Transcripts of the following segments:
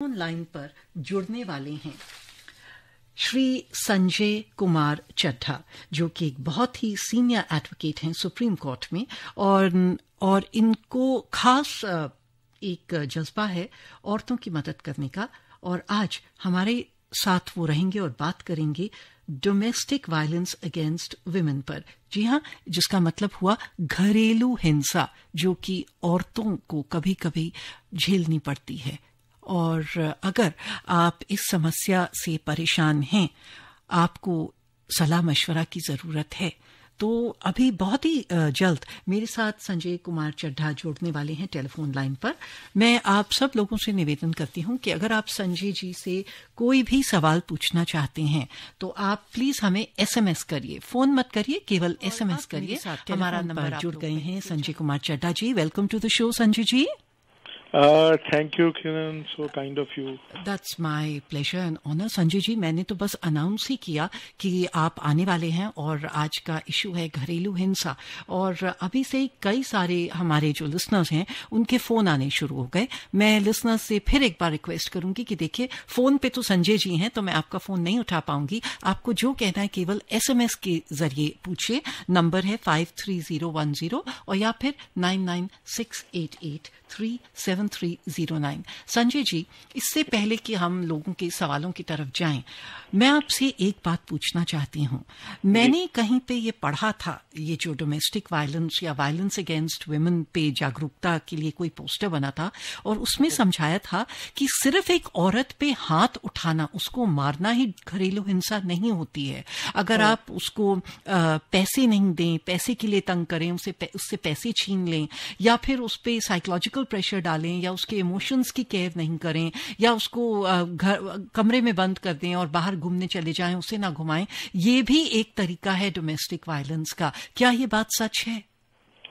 Line पर जुड़ने वाले हैं। श्री संजय कुमार चड्ढा, जो कि एक बहुत ही सीनियर एडवोकेट हैं सुप्रीम कोर्ट में, और और इनको खास एक जज्बा है औरतों की मदद करने का। और आज हमारे साथ वो रहेंगे और बात करेंगे डोमेस्टिक वायलेंस अगेंस्ट वुमेन पर। जी हाँ जिसका मतलब हुआ घरेलू हिंसा, जो कि औरतों को कभी कभी झेलनी पड़ती है। और अगर आप इस समस्या से परेशान हैं आपको सलाह मशवरा की ज़रूरत है तो अभी बहुत ही जल्द मेरे साथ संजय कुमार चड्ढा जोड़ने वाले हैं टेलीफोन लाइन पर। मैं आप सब लोगों से निवेदन करती हूँ कि अगर आप संजय जी से कोई भी सवाल पूछना चाहते हैं तो आप प्लीज़ हमें एसएमएस करिए। फ़ोन मत करिए केवल एसएमएस करिए। हमारा नंबर जुड़ गए हैं Sanjay Kumar Chadha ji. Welcome to the show Sanjay ji. Uh, thank you, Kiran. So kind of you. That's my pleasure and honor. Sanjay ji मैंने तो बस अनाउंस ही किया कि आप आने वाले हैं और आज का इशू है घरेलू हिंसा और अभी से कई सारे हमारे जो लिसनर्स हैं उनके फ़ोन आने शुरू हो गए मैं लिसनर्स से फिर एक बार रिक्वेस्ट करूँगी कि देखिए फ़ोन पे तो संजय जी हैं तो मैं आपका फ़ोन नहीं उठा पाऊँगी आपको जो कहना है केवल एसएमएस के ज़रिए पूछिए नंबर है five three zero one zero और या फिर nine nine six eight eight three seven three zero nine Sanjay ji इससे पहले कि हम लोगों के सवालों की तरफ़ जाएँ मैं आपसे एक बात पूछना चाहती हूँ। मैंने कहीं पे ये पढ़ा था ये जो डोमेस्टिक वायलेंस या वायलेंस अगेंस्ट वुमेन पे जागरूकता के लिए कोई पोस्टर बना था और उसमें समझाया था कि सिर्फ़ एक औरत पे हाथ उठाना उसको मारना ही घरेलू हिंसा नहीं होती है। अगर हाँ। आप उसको पैसे नहीं दें पैसे के लिए तंग करें उसे उससे पैसे छीन लें या फिर उस पर साइकोलॉजिकल प्रेशर डालें या उसके इमोशंस की केयर नहीं करें या उसको घर कमरे में बंद कर दें और बाहर घूमने चले जाएँ उसे ना घुमाएँ ये भी एक तरीका है डोमेस्टिक वायलेंस का। क्या ये बात सच है?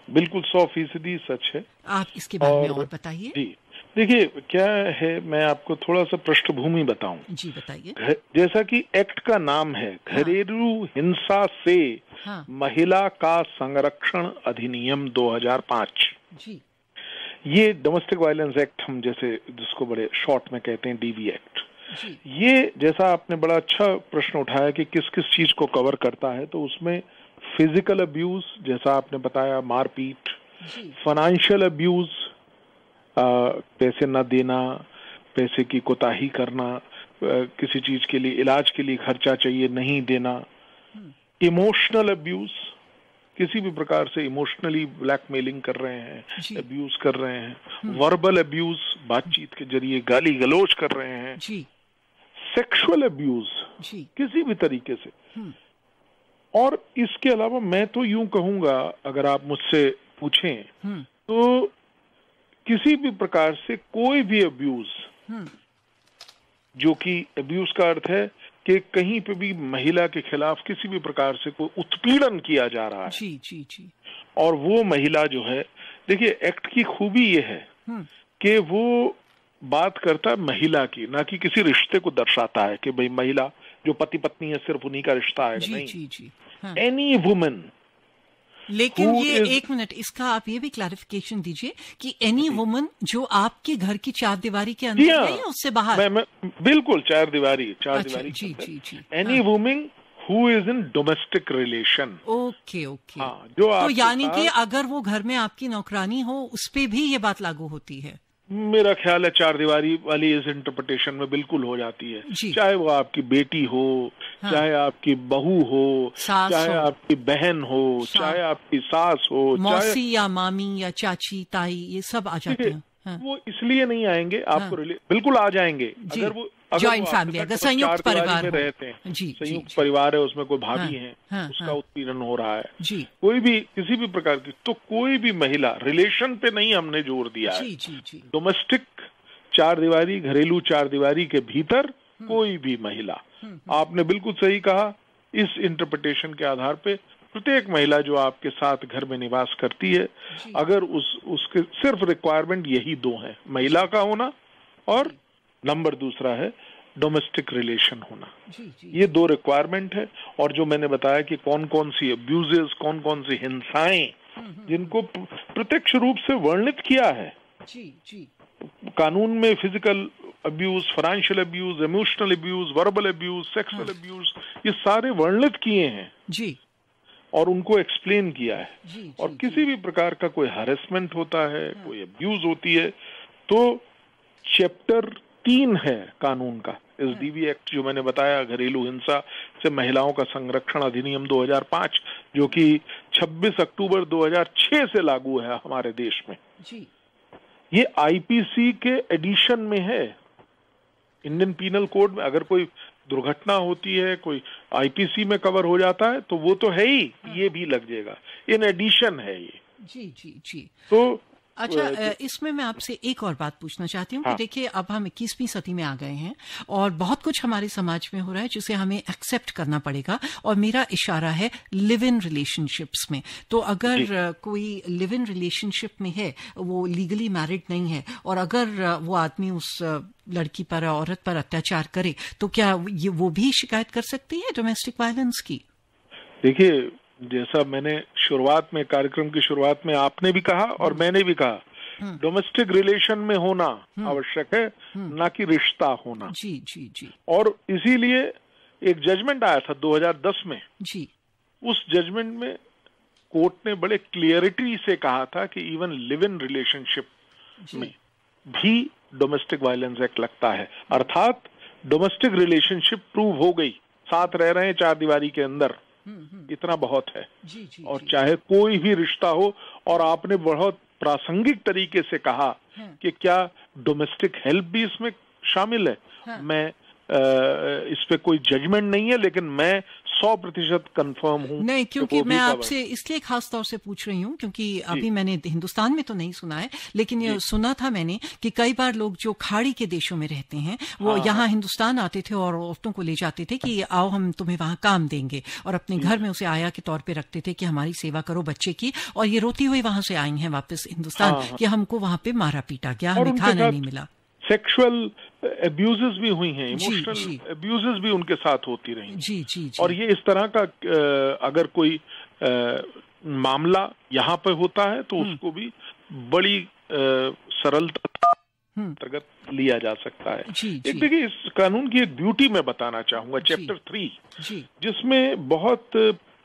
बिल्कुल सौ फ़ीसदी सच है। आप इसके बारे में और बताइए। जी देखिए क्या है मैं आपको थोड़ा सा पृष्ठभूमि बताऊँ। जी बताइए। जैसा कि एक्ट का नाम है घरेलू हाँ। घरेलू हिंसा से हाँ। महिला का संरक्षण अधिनियम 2005 जी। ये डोमेस्टिक वायलेंस एक्ट हम जैसे जिसको बड़े शॉर्ट में कहते हैं डीवी एक्ट ये जैसा आपने बड़ा अच्छा प्रश्न उठाया कि किस किस चीज़ को कवर करता है तो उसमें फ़िज़िकल अब्यूज जैसा आपने बताया मारपीट फाइनेंशियल अब्यूज पैसे न देना पैसे की कोताही करना किसी चीज़ के लिए इलाज के लिए खर्चा चाहिए नहीं देना। इमोशनल हम्म। अब्यूज किसी भी प्रकार से इमोशनली ब्लैकमेलिंग कर रहे हैं अब्यूज कर रहे हैं वर्बल हम्म। अब्यूज बातचीत के ज़रिए गाली गलोच कर रहे हैं सेक्सुअल अब्यूज किसी भी तरीके से हम्म। और इसके अलावा मैं तो यूँ कहूँगा अगर आप मुझसे पूछें हम्म। तो किसी भी प्रकार से कोई भी अब्यूज जो कि अब्यूज का अर्थ है कि कहीं पे भी महिला के खिलाफ किसी भी प्रकार से कोई उत्पीड़न किया जा रहा है। जी जी जी। और वो महिला जो है देखिए एक्ट की खूबी ये है हम्म। कि वो बात करता है महिला की ना कि किसी रिश्ते को दर्शाता है कि भाई महिला जो पति पत्नी है सिर्फ़ उन्हीं का रिश्ता है जी, नहीं। जी जी। एनी वुमेन लेकिन ये is... एक मिनट इसका आप ये भी क्लैरिफिकेशन दीजिए कि एनी वुमन जो आपके घर की चार दीवारी के अंदर है। या उससे बाहर? मैं, मैं, बिल्कुल चार दीवारी चार अच्छा, दीवारी जी जी जी। Any women who is in domestic relation okay okay जो तो यानी कि अगर वो घर में आपकी नौकरानी हो उस पर भी ये बात लागू होती है। मेरा ख्याल है चार दीवारी वाली इस इंटरप्रिटेशन में बिल्कुल हो जाती है चाहे वो आपकी बेटी हो हाँ। चाहे आपकी बहू हो चाहे हो। आपकी बहन हो चाहे आपकी सास हो मौसी चाहे... या मामी या चाची ताई ये सब आ जाते हैं हाँ। वो इसलिए नहीं आएँगे आपको हाँ। बिल्कुल आ जाएँगे अगर वो ज्वाइंट फैमिली अगर संयुक्त परिवार में रहते हैं जी संयुक्त परिवार है उसमें कोई भाभी हाँ, है हाँ, उसका हाँ, उत्पीड़न हो रहा है। जी। कोई भी किसी भी प्रकार की तो कोई भी महिला रिलेशन पे नहीं हमने ज़ोर दिया है। डोमेस्टिक चार दीवारी घरेलू चार दीवारी के भीतर हम्म। कोई भी महिला। हम्म, हम्म। आपने बिल्कुल सही कहा इस इंटरप्रिटेशन के आधार पे प्रत्येक महिला जो आपके साथ घर में निवास करती है अगर उस उसके सिर्फ़ रिक्वायरमेंट यही दो है महिला का होना और नंबर दूसरा है डोमेस्टिक रिलेशन होना जी, जी. ये दो रिक्वायरमेंट है और जो मैंने बताया कि कौन कौन सी अब्यूजेस कौन कौन सी हिंसाएँ हम्म, हम्म। जिनको प्रत्यक्ष रूप से वर्णित किया है जी, जी. कानून में physical abuse financial abuse emotional abuse verbal abuse sexual abuse ये सारे वर्णित किए हैं जी और उनको एक्सप्लेन किया है जी, और जी, किसी भी प्रकार का कोई हरेसमेंट होता है हाँ। कोई अब्यूज होती है तो चैप्टर तीन है कानून का। इस डीबी हाँ। एक्ट जो मैंने बताया घरेलू हिंसा से महिलाओं का संरक्षण अधिनियम 2005 जो कि 26 अक्टूबर 2006 से लागू है हमारे देश में। जी। ये आईपीसी के एडिशन में है। इंडियन पीनल कोड में अगर कोई दुर्घटना होती है कोई आईपीसी में कवर हो जाता है तो वो तो है ही हाँ। ये भी लग जाएगा। इन एडिशन है ये। जी जी जी। तो अच्छा इसमें मैं आपसे एक और बात पूछना चाहती हूँ हाँ। कि देखिए अब हम इक्कीसवीं सदी में आ गए हैं और बहुत कुछ हमारे समाज में हो रहा है जिसे हमें एक्सेप्ट करना पड़ेगा और मेरा इशारा है लिव इन रिलेशनशिप्स में। तो अगर कोई लिव इन रिलेशनशिप में है वो लीगली मैरिड नहीं है और अगर वो आदमी उस लड़की पर औरत पर अत्याचार करे तो क्या ये वो भी शिकायत कर सकती है डोमेस्टिक वायलेंस की? देखिए जैसा मैंने शुरुआत में कार्यक्रम की शुरुआत में आपने भी कहा और हम्म। मैंने भी कहा डोमेस्टिक हम्म। रिलेशन में होना हम्म। आवश्यक है ना कि रिश्ता होना जी जी जी और इसीलिए एक जजमेंट आया था 2010 में जी उस जजमेंट में कोर्ट ने बड़े क्लियरिटी से कहा था कि इवन लिव इन रिलेशनशिप में भी डोमेस्टिक वायलेंस एक्ट लगता है अर्थात डोमेस्टिक रिलेशनशिप प्रूव हो गई साथ रह रहे हैं चार दीवारी के अंदर। इतना बहुत है जी, जी, और जी. चाहे कोई भी रिश्ता हो और आपने बहुत प्रासंगिक तरीके से कहा हाँ। कि क्या डोमेस्टिक हेल्प भी इसमें शामिल है हाँ। मैं इस पे कोई जजमेंट नहीं है लेकिन मैं सौ प्रतिशत कन्फर्म हूँ नहीं क्योंकि मैं आपसे इसलिए खास तौर से पूछ रही हूँ क्योंकि अभी मैंने हिंदुस्तान में तो नहीं सुना है लेकिन ये सुना था मैंने कि कई बार लोग जो खाड़ी के देशों में रहते हैं वो हाँ। यहाँ हिंदुस्तान आते थे और औरतों को ले जाते थे कि आओ हम तुम्हें वहाँ काम देंगे और अपने घर में उसे आया के तौर पर रखते थे कि हमारी सेवा करो बच्चे की और ये रोती हुई वहाँ से आई है वापस हिंदुस्तान हाँ, हाँ। कि हमको वहाँ पे मारा पीटा गया हमें खाना नहीं मिला। सेक्सुअल एब्यूजेस भी हुई हैं इमोशनल एब्यूजेस भी उनके साथ होती रही जी, जी, जी. और ये इस तरह का अगर कोई आ, मामला यहाँ पे होता है तो हम्म। उसको भी बड़ी सरलता हम्म। अंतर्गत लिया जा सकता है एक देखिए इस कानून की एक ब्यूटी मैं बताना चाहूँगा चैप्टर थ्री जिसमें बहुत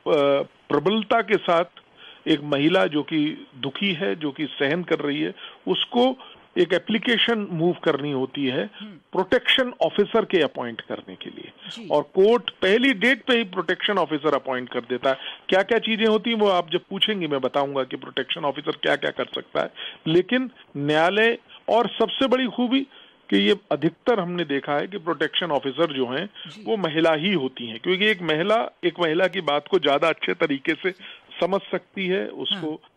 प्रबलता के साथ एक महिला जो कि दुखी है जो कि सहन कर रही है उसको एक एप्लीकेशन मूव करनी होती है प्रोटेक्शन ऑफिसर के अपॉइंट करने के लिए। और कोर्ट पहली डेट पे ही प्रोटेक्शन ऑफिसर अपॉइंट कर देता है। क्या क्या चीज़ें होती हैं वो आप जब पूछेंगे मैं बताऊँगा कि प्रोटेक्शन ऑफिसर क्या क्या कर सकता है। लेकिन न्यायालय और सबसे बड़ी खूबी कि ये अधिकतर हमने देखा है कि प्रोटेक्शन ऑफिसर जो हैं वो महिला ही होती हैं। क्योंकि एक महिला एक महिला की बात को ज़्यादा अच्छे तरीके से समझ सकती है उसको हाँ।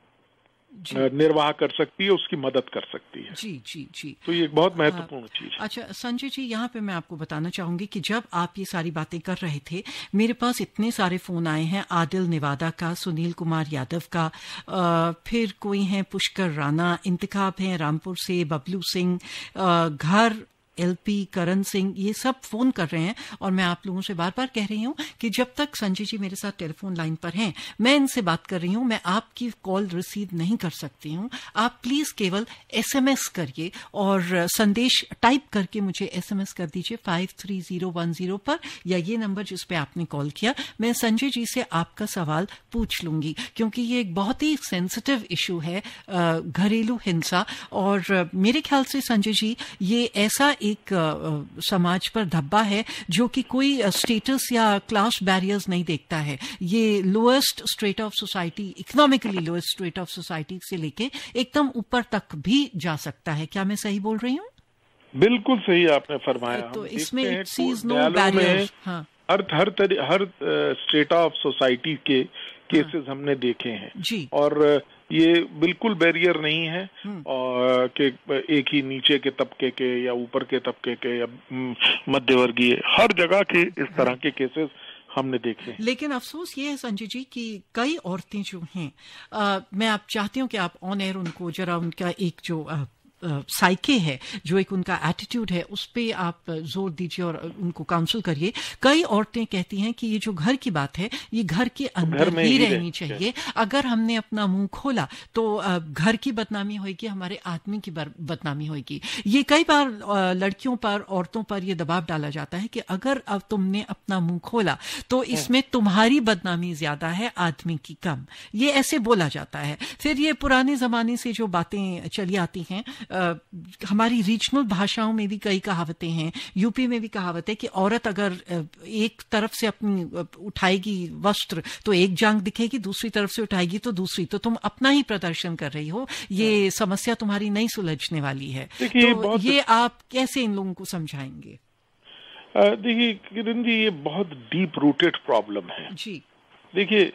निर्वाह कर सकती है उसकी मदद कर सकती है। जी जी जी। तो ये बहुत महत्वपूर्ण चीज़ है। अच्छा संजय जी यहाँ पे मैं आपको बताना चाहूँगी कि जब आप ये सारी बातें कर रहे थे मेरे पास इतने सारे फ़ोन आए हैं आदिल निवादा का सुनील कुमार यादव का आ, फिर कोई है पुष्कर राणा इंतखाब है रामपुर से बबलू सिंह घर एलपी, करण सिंह, ये सब फ़ोन कर रहे हैं और मैं आप लोगों से बार बार कह रही हूँ कि जब तक संजय जी मेरे साथ टेलीफोन लाइन पर हैं, मैं इनसे बात कर रही हूँ, मैं आपकी कॉल रिसीव नहीं कर सकती हूँ। आप प्लीज़ केवल एसएमएस करिए और संदेश टाइप करके मुझे एसएमएस कर दीजिए five three zero one zero पर, या ये नंबर जिस पे आपने कॉल किया, मैं संजय जी से आपका सवाल पूछ लूँगी, क्योंकि ये एक बहुत ही सेंसिटिव इशू है घरेलू हिंसा, और मेरे ख्याल से संजय जी, ये ऐसा एक समाज पर धब्बा है जो कि कोई स्टेटस या क्लास बैरियर्स नहीं देखता है। ये lowest strata of society economically lowest strata of society से लेके एकदम ऊपर तक भी जा सकता है। क्या मैं सही बोल रही हूँ? बिल्कुल सही आपने फरमाया। तो इसमें इट सीज नो बैरियर हर हर हर स्टेट ऑफ़ सोसाइटी के केसेस। हमने देखे हैं जी और ये बिल्कुल बैरियर नहीं है हम्म। और कि एक ही नीचे के तबके के या ऊपर के तबके के या मध्यवर्गीय हर जगह के इस तरह के केसेस हमने देखे लेकिन अफसोस ये है संजय जी कि कई औरतें जो हैं आ, मैं आप चाहती हूँ कि आप ऑन एयर उनको जरा उनका एक जो साइके है जो एक उनका एटीट्यूड है उस पर आप ज़ोर दीजिए और उनको काउंसिल करिए। कई औरतें कहती हैं कि ये जो घर की बात है ये घर के अंदर घर ही रहनी चाहिए। अगर हमने अपना मुँह खोला तो घर की बदनामी होगी हमारे आदमी की बदनामी होगी ये कई बार लड़कियों पर औरतों पर यह दबाव डाला जाता है कि अगर अब तुमने अपना मुँह खोला तो हाँ। इसमें तुम्हारी बदनामी ज़्यादा है आदमी की कम। ये ऐसे बोला जाता है। फिर ये पुराने जमाने से जो बातें चली आती हैं हमारी रीजनल भाषाओं में भी कई कहावतें हैं। यूपी में भी कहावत है कि औरत अगर एक तरफ़ से अपनी उठाएगी वस्त्र तो एक जांग दिखेगी दूसरी तरफ़ से उठाएगी तो दूसरी। तो तुम अपना ही प्रदर्शन कर रही हो। ये हाँ। समस्या तुम्हारी नहीं सुलझने वाली है। तो ये आप कैसे इन लोगों को समझाएँगे? देखिए किरण जी ये बहुत डीप रूटेड प्रॉब्लम है। जी। देखिए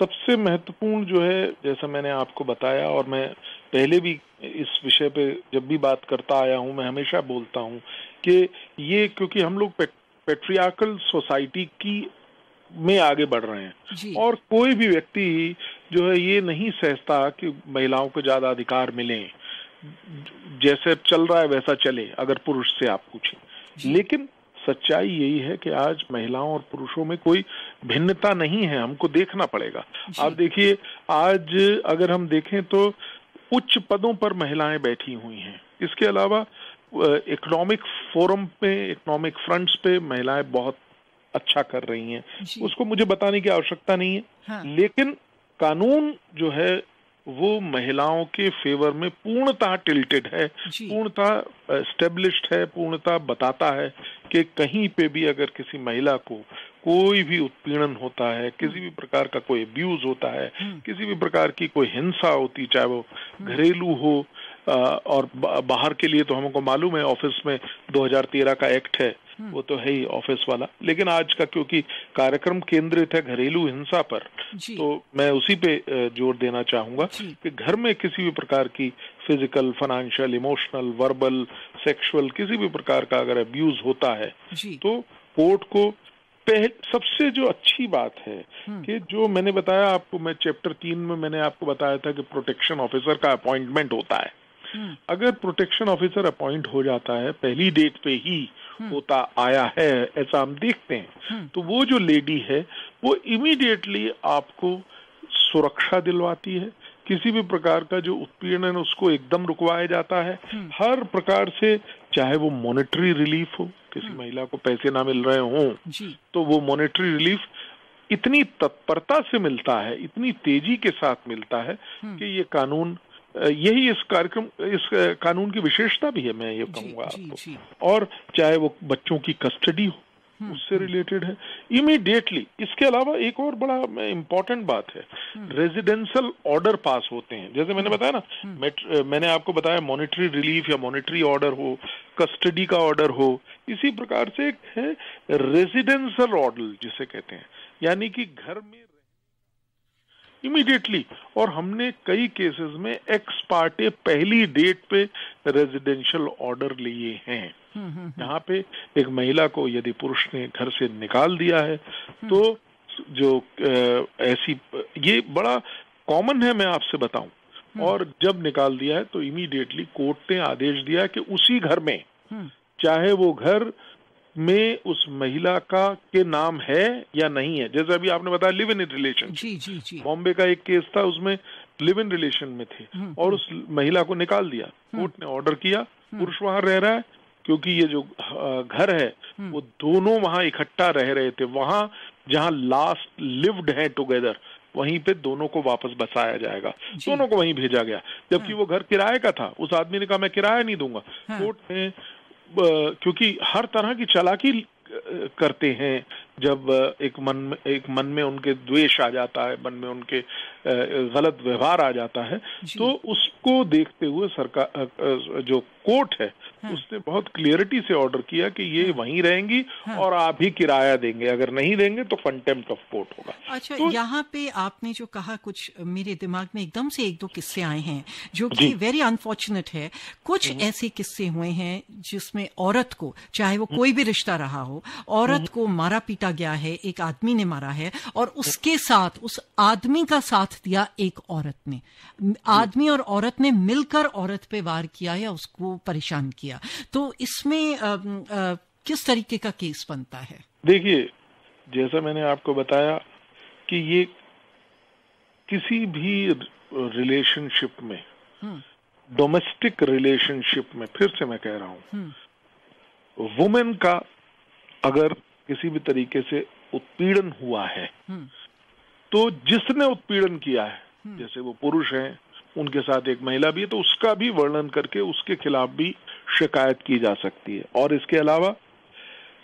सबसे महत्वपूर्ण जो है जैसा मैंने आपको बताया और मैं पहले भी इस विषय पे जब भी बात करता आया हूँ मैं हमेशा बोलता हूँ कि ये क्योंकि हम लोग पेट्रियाकल सोसाइटी की में आगे बढ़ रहे हैं। और कोई भी व्यक्ति जो है ये नहीं सहता कि महिलाओं को ज़्यादा अधिकार मिले। जैसे चल रहा है वैसा चले अगर पुरुष से आप पूछें। लेकिन सच्चाई यही है कि आज महिलाओं और पुरुषों में कोई भिन्नता नहीं है हमको देखना पड़ेगा। आप देखिए आज अगर हम देखें तो उच्च पदों पर महिलाएँ बैठी हुई हैं। इसके अलावा इकोनॉमिक फोरम पे इकोनॉमिक फ्रंट्स पे महिलाएँ बहुत अच्छा कर रही हैं। उसको मुझे बताने की आवश्यकता नहीं है। हाँ। लेकिन कानून जो है वो महिलाओं के फेवर में पूर्णतः टिल्टेड है पूर्णतः स्टेब्लिश्ड है पूर्णतः बताता है कि कहीं पे भी अगर किसी महिला को कोई भी उत्पीड़न होता है किसी भी प्रकार का कोई अब्यूज होता है हम्म। किसी भी प्रकार की कोई हिंसा होती चाहे वो हम्म। घरेलू हो और बाहर के लिए तो हमको मालूम है ऑफ़िस में 2013 का एक्ट है। वो तो है ही ऑफ़िस वाला लेकिन आज का क्योंकि कार्यक्रम केंद्रित है घरेलू हिंसा पर तो मैं उसी पे ज़ोर देना चाहूँगा कि घर में किसी भी प्रकार की physical financial emotional verbal sexual किसी भी प्रकार का अगर अब्यूज होता है तो कोर्ट को पहले सबसे जो अच्छी बात है हम्म। कि जो मैंने बताया आपको मैं चैप्टर तीन में मैंने आपको बताया था कि प्रोटेक्शन ऑफिसर का अपॉइंटमेंट होता है हम्म। अगर प्रोटेक्शन ऑफिसर अपॉइंट हो जाता है पहली डेट पे ही। होता आया है ऐसा हम देखते हैं। तो वो जो लेडी है वो इमीडिएटली आपको सुरक्षा दिलवाती है। किसी भी प्रकार का जो उत्पीड़न उसको एकदम रुकवाया जाता है। हर प्रकार से चाहे वो मॉनेटरी रिलीफ हो किसी हम्म। महिला को पैसे ना मिल रहे हों तो वो मॉनेटरी रिलीफ इतनी तत्परता से मिलता है इतनी तेज़ी के साथ मिलता है हम्म। कि ये कानून यही इस कार्यक्रम इस कानून की विशेषता भी है मैं ये कहूँगा आपको। और चाहे वो बच्चों की कस्टडी हो हम्म, उससे रिलेटेड हम्म। है इमीडिएटली। इसके अलावा एक और बड़ा इम्पोर्टेंट बात है रेजिडेंशियल हम्म। ऑर्डर पास होते हैं। जैसे मैंने बताया ना मैंने आपको बताया मॉनिटरी रिलीफ या मॉनिटरी ऑर्डर हो कस्टडी का ऑर्डर हो इसी प्रकार से एक है रेजिडेंशियल ऑर्डर जिसे कहते हैं। यानी कि घर में इमीडिएटली और हमने कई केसेस में एक्स पार्टे पहली डेट पे रेजिडेंशियल ऑर्डर लिए हैं। हम्म, हम्म, हम्म। यहाँ पे एक महिला को यदि पुरुष ने घर से निकाल दिया है तो जो ऐसी ये बड़ा कॉमन है मैं आपसे बताऊँ। और जब निकाल दिया है तो इमीडिएटली कोर्ट ने आदेश दिया कि उसी घर में चाहे वो घर में उस महिला का के नाम है या नहीं है? जैसे अभी आपने बताया लिव इन रिलेशन जी जी जी. बॉम्बे का एक केस था उसमें लिव इन रिलेशन में थे और उस महिला को निकाल दिया कोर्ट ने ऑर्डर किया पुरुष वहाँ रह रहा है क्योंकि ये जो घर है हम्म। वो दोनों वहाँ इकट्ठा रह रहे थे वहाँ जहाँ लास्ट लिव्ड है टुगेदर वहीं पे दोनों को वापस बसाया जाएगा दोनों को वहीं भेजा गया जबकि हाँ। वो घर किराए का था उस आदमी ने कहा मैं किराया नहीं दूँगा। कोर्ट हाँ। कोर्ट ने क्योंकि हर तरह की चालाकी करते हैं। जब एक मन में एक मन में उनके द्वेष आ जाता है मन में उनके गलत व्यवहार आ जाता है तो उसको देखते हुए सरकार जो कोर्ट है हाँ। उसने बहुत क्लियरिटी से ऑर्डर किया कि ये हाँ। वहीं रहेंगी हाँ। और आप ही किराया देंगे अगर नहीं देंगे तो कंटेम्प्ट ऑफ़ कोर्ट होगा अच्छा तो, यहाँ पे आपने जो कहा कुछ मेरे दिमाग में एकदम से एक दो किस्से आए हैं जो कि वेरी अनफॉर्चुनेट है कुछ हम्म। ऐसे किस्से हुए हैं जिसमें औरत को चाहे वो कोई भी रिश्ता रहा हो औरत हम्म। को मारा पीटा गया है एक आदमी ने मारा है और उसके साथ उस आदमी का साथ साथ दिया एक औरत ने आदमी और औरत ने मिलकर औरत पे वार किया या उसको परेशान किया तो इसमें आ, आ, किस तरीके का केस बनता है देखिए जैसा मैंने आपको बताया कि ये किसी भी रिलेशनशिप में डोमेस्टिक हम्म। रिलेशनशिप में फिर से मैं कह रहा हूँ वुमेन हम्म। का अगर किसी भी तरीके से उत्पीड़न हुआ है। हम्म। तो जिसने उत्पीड़न किया है जैसे वो पुरुष है उनके साथ एक महिला भी है तो उसका भी वर्णन करके उसके खिलाफ भी शिकायत की जा सकती है। और इसके अलावा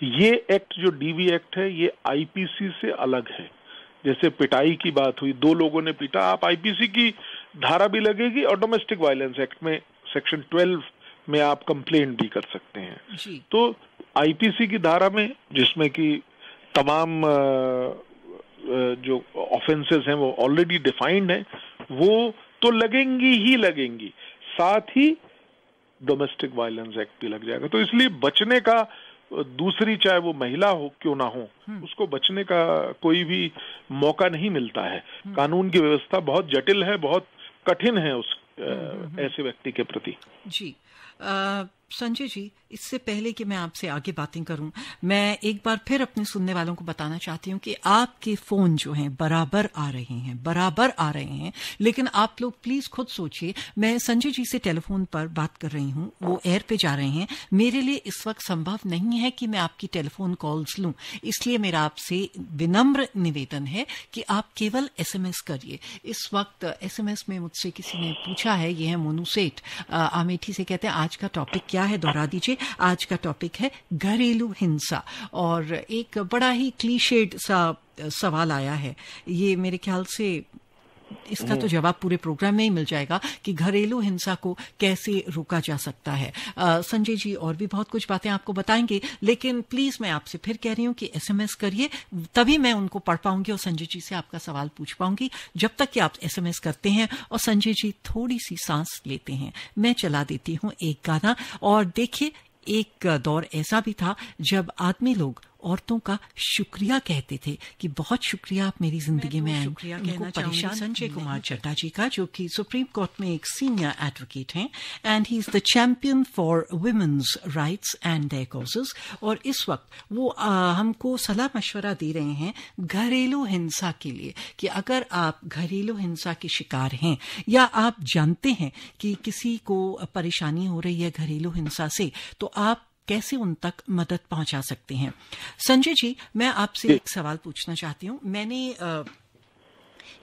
ये एक्ट जो डीवी एक्ट है ये आईपीसी से अलग है। जैसे पिटाई की बात हुई दो लोगों ने पीटा आप आईपीसी की धारा भी लगेगी और डोमेस्टिक वायलेंस एक्ट में सेक्शन 12 में आप कंप्लेंट भी कर सकते हैं। तो आईपीसी की धारा में जिसमें कि तमाम जो ऑफेंसेस हैं वो ऑलरेडी डिफाइंड है वो तो लगेंगी ही लगेंगी। साथ ही डोमेस्टिक वायलेंस एक्ट भी लग जाएगा। तो इसलिए बचने का दूसरी चाहे वो महिला हो क्यों ना हो हम्म। उसको बचने का कोई भी मौका नहीं मिलता है। हम्म। कानून की व्यवस्था बहुत जटिल है बहुत कठिन है उस हम्म, ऐसे व्यक्ति के प्रति। जी। Uh, संजय जी, इससे पहले कि मैं आपसे आगे बातें करूँ, मैं एक बार फिर अपने सुनने वालों को बताना चाहती हूँ कि आपके फ़ोन जो हैं, बराबर आ रहे हैं, बराबर आ रहे हैं। लेकिन आप लोग प्लीज़ खुद सोचिए, मैं संजय जी से टेलीफोन पर बात कर रही हूँ, वो एयर पे जा रहे हैं। मेरे लिए इस वक्त संभव नहीं है कि मैं आपकी टेलीफोन कॉल्स लूँ, इसलिए मेरा आपसे विनम्र निवेदन है कि आप केवल एसएमएस करिए। इस वक्त एसएमएस में मुझसे किसी ने पूछा है ये है मोनू सेठ अमेठी से कहते हैं, आज का टॉपिक क्या है? दोहरा दीजिए। आज का टॉपिक है घरेलू हिंसा और एक बड़ा ही क्लीशेड सा सवाल आया है। ये मेरे ख्याल से इसका तो जवाब पूरे प्रोग्राम में ही मिल जाएगा कि घरेलू हिंसा को कैसे रोका जा सकता है। संजय जी और भी बहुत कुछ बातें आपको बताएँगे लेकिन प्लीज़ मैं आपसे फिर कह रही हूँ कि एसएमएस करिए तभी मैं उनको पढ़ पाऊँगी और संजय जी से आपका सवाल पूछ पाऊँगी जब तक कि आप एसएमएस करते हैं और संजय जी थोड़ी सी सांस लेते हैं। मैं चला देती हूँ एक गाना और देखिए एक दौर ऐसा भी था जब आदमी लोग औरतों का शुक्रिया कहते थे कि बहुत शुक्रिया आप मेरी ज़िंदगी में आए। परेशान संजय कुमार चड्डा जी का जो कि सुप्रीम कोर्ट में एक सीनियर एडवोकेट हैं and he is the champion for women's rights and their causes और इस वक्त वो आ, हमको सलाह मशवरा दे रहे हैं घरेलू हिंसा के लिए कि अगर आप घरेलू हिंसा के शिकार हैं या आप जानते हैं कि किसी को परेशानी हो रही है घरेलू हिंसा से तो आप कैसे उन तक मदद पहुँचा सकते हैं? संजय जी मैं आपसे एक सवाल पूछना चाहती हूँ। मैंने